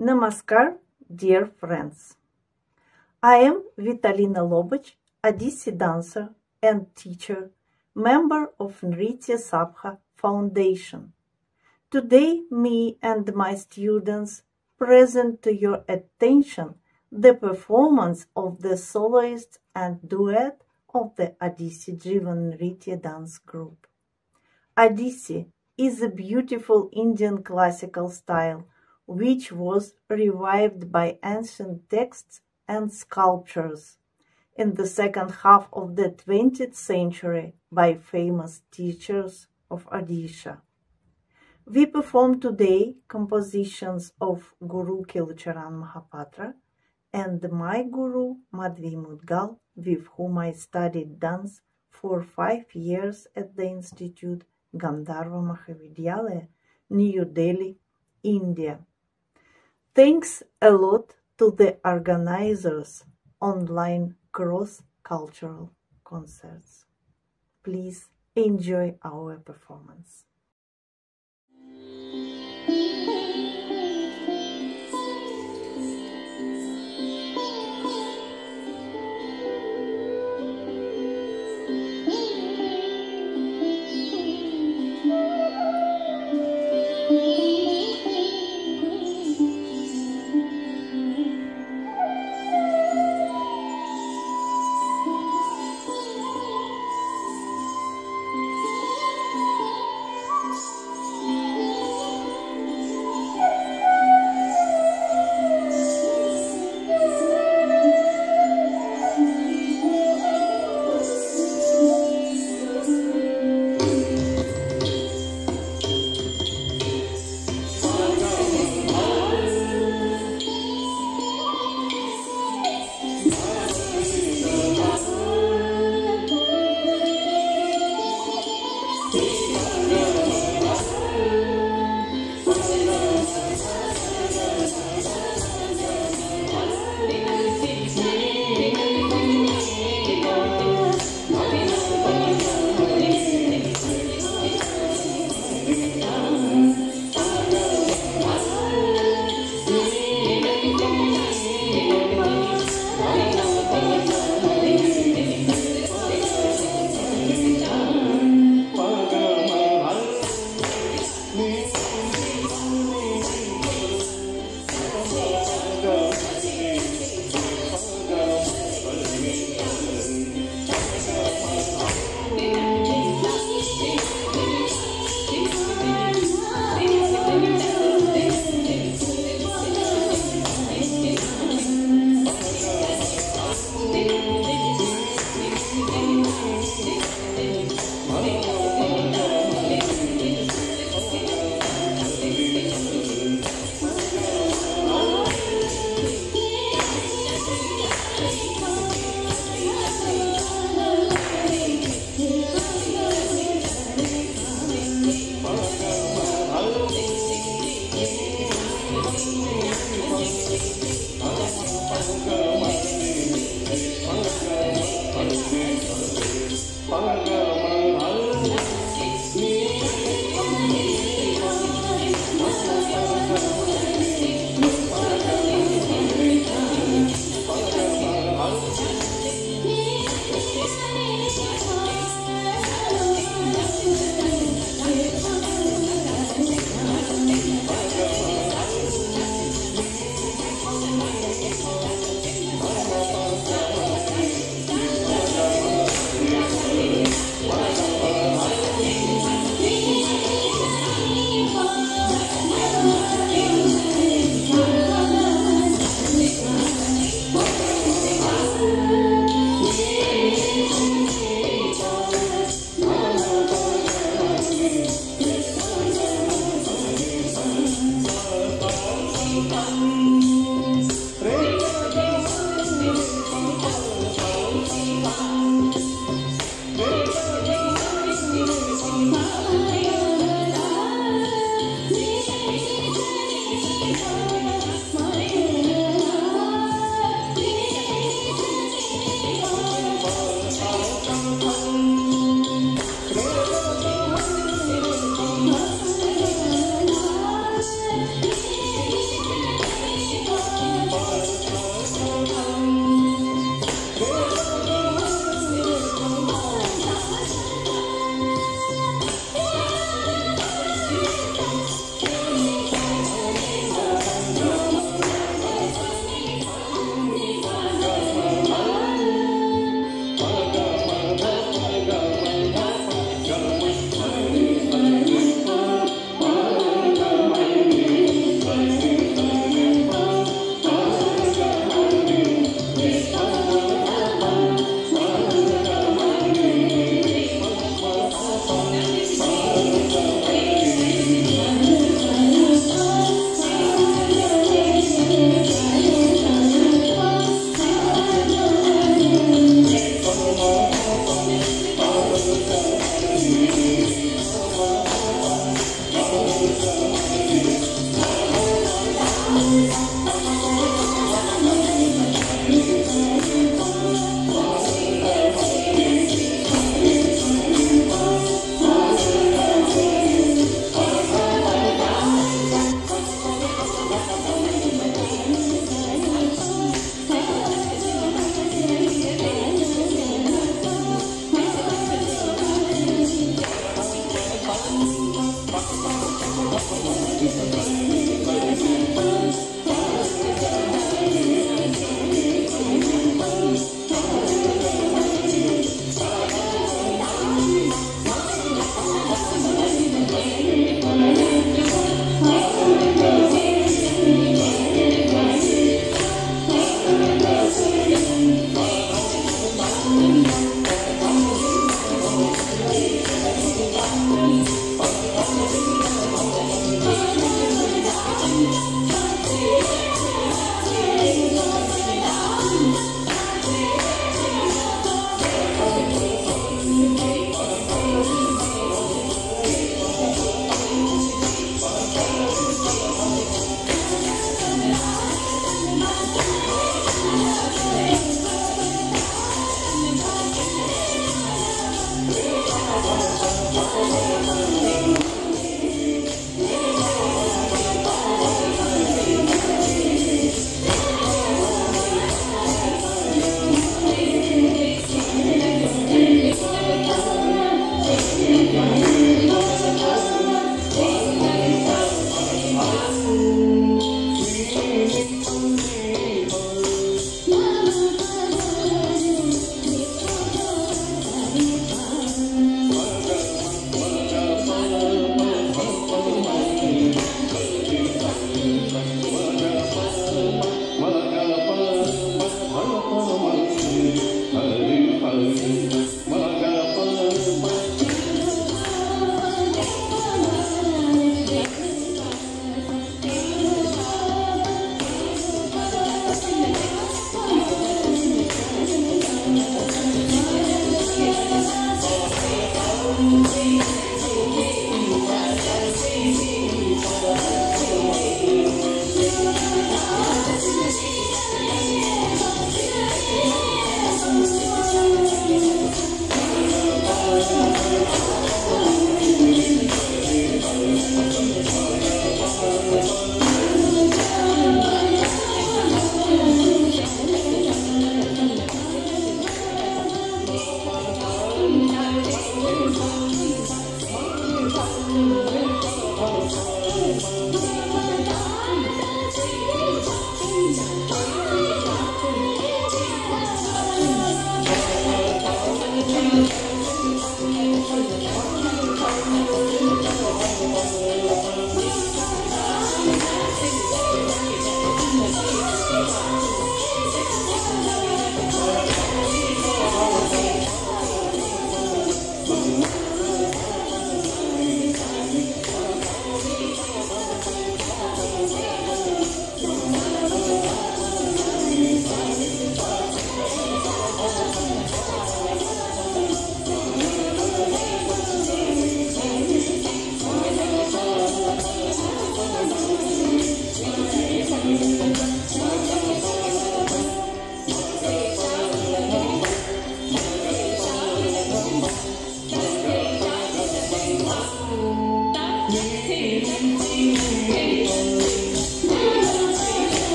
Namaskar, dear friends. I am Vitalina Lobach, Odissi dancer and teacher, member of Nritya Sabha Foundation. Today, me and my students present to your attention the performance of the soloist and duet of the Odissi Driven Nritya dance group. Odissi is a beautiful Indian classical style which was revived by ancient texts and sculptures in the second half of the 20th century by famous teachers of Odisha. We perform today compositions of Guru Kelucharan Mahapatra and my guru Madhvi Mudgal, with whom I studied dance for five years at the Institute Gandharva Mahavidyalaya, New Delhi, India. Thanks a lot to the organizers online cross-cultural concerts. Please enjoy our performance.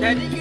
Daddy.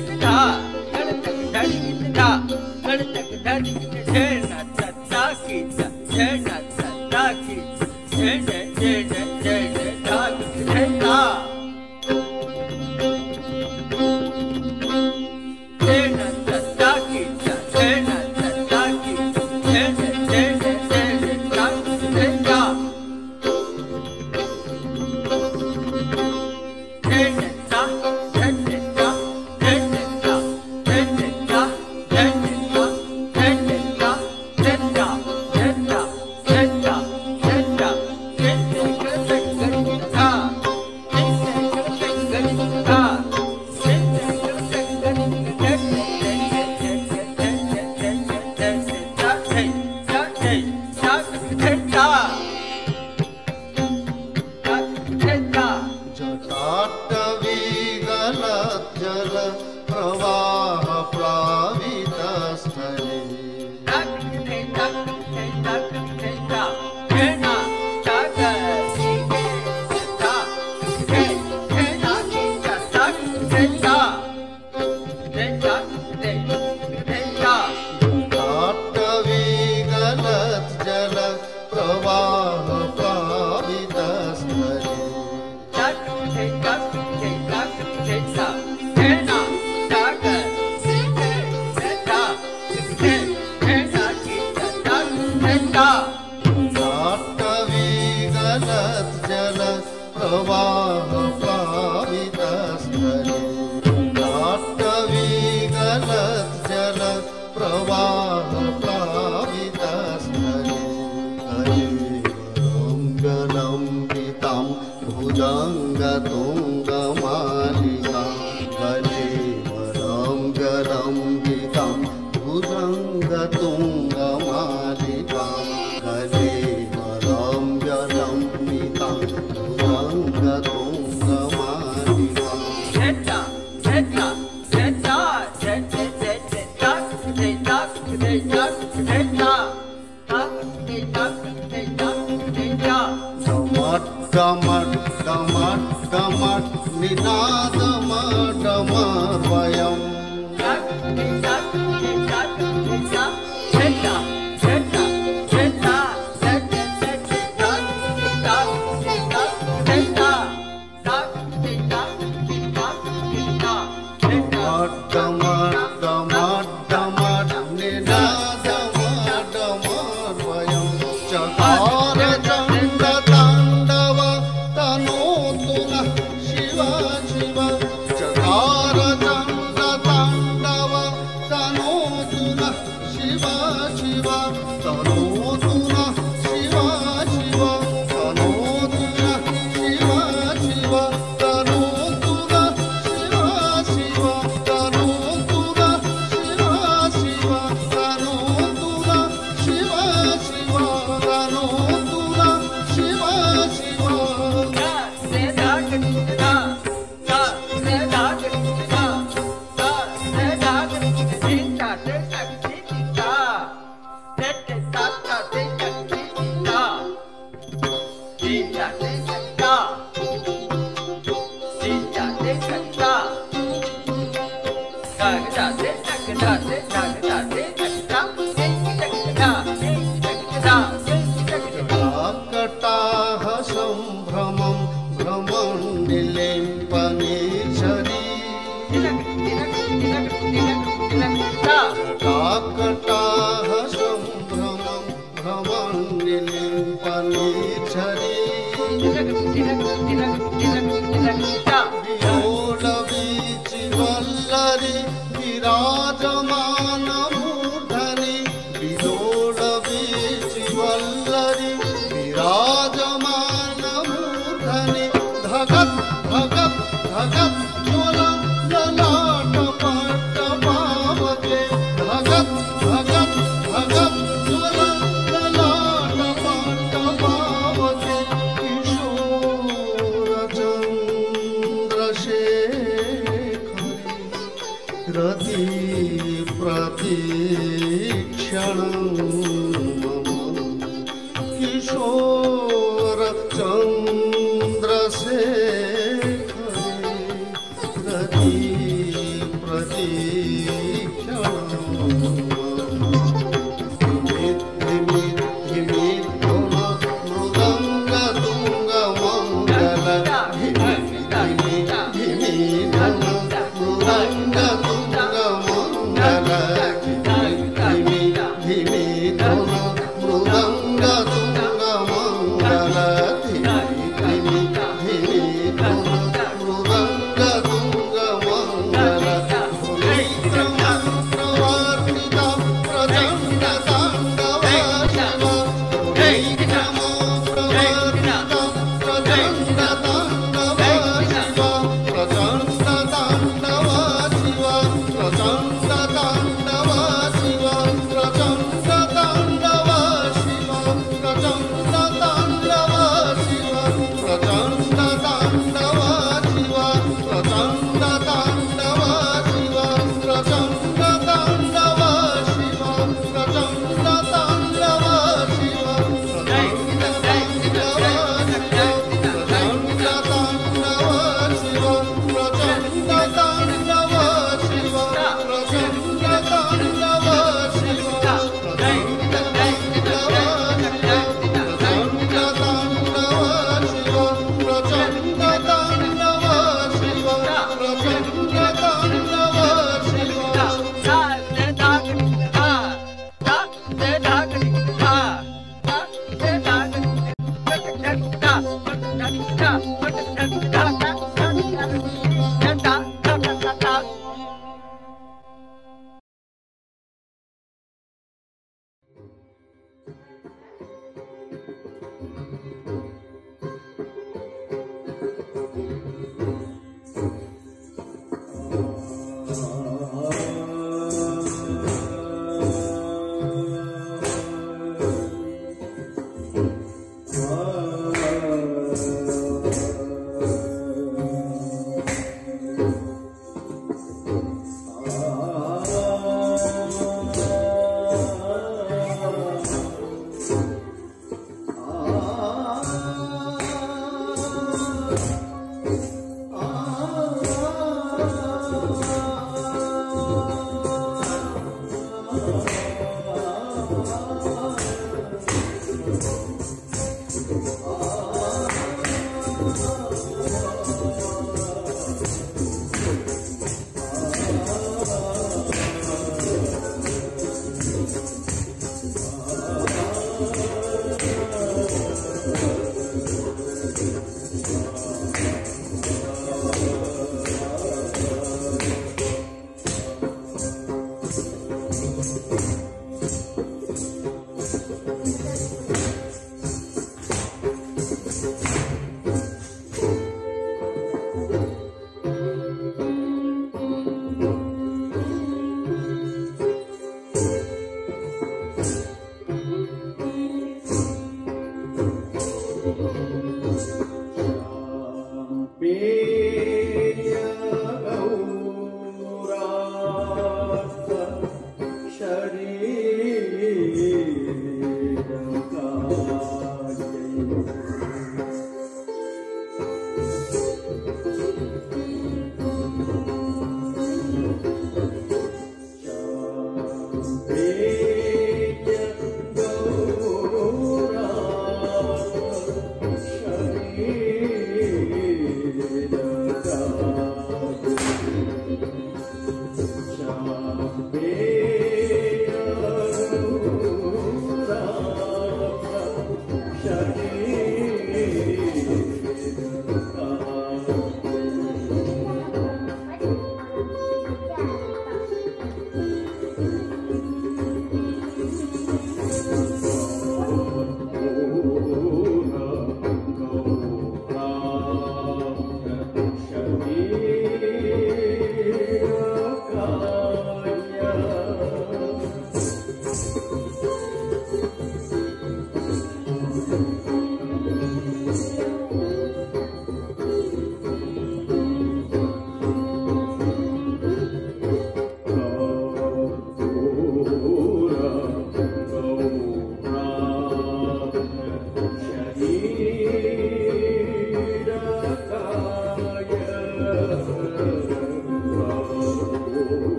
minha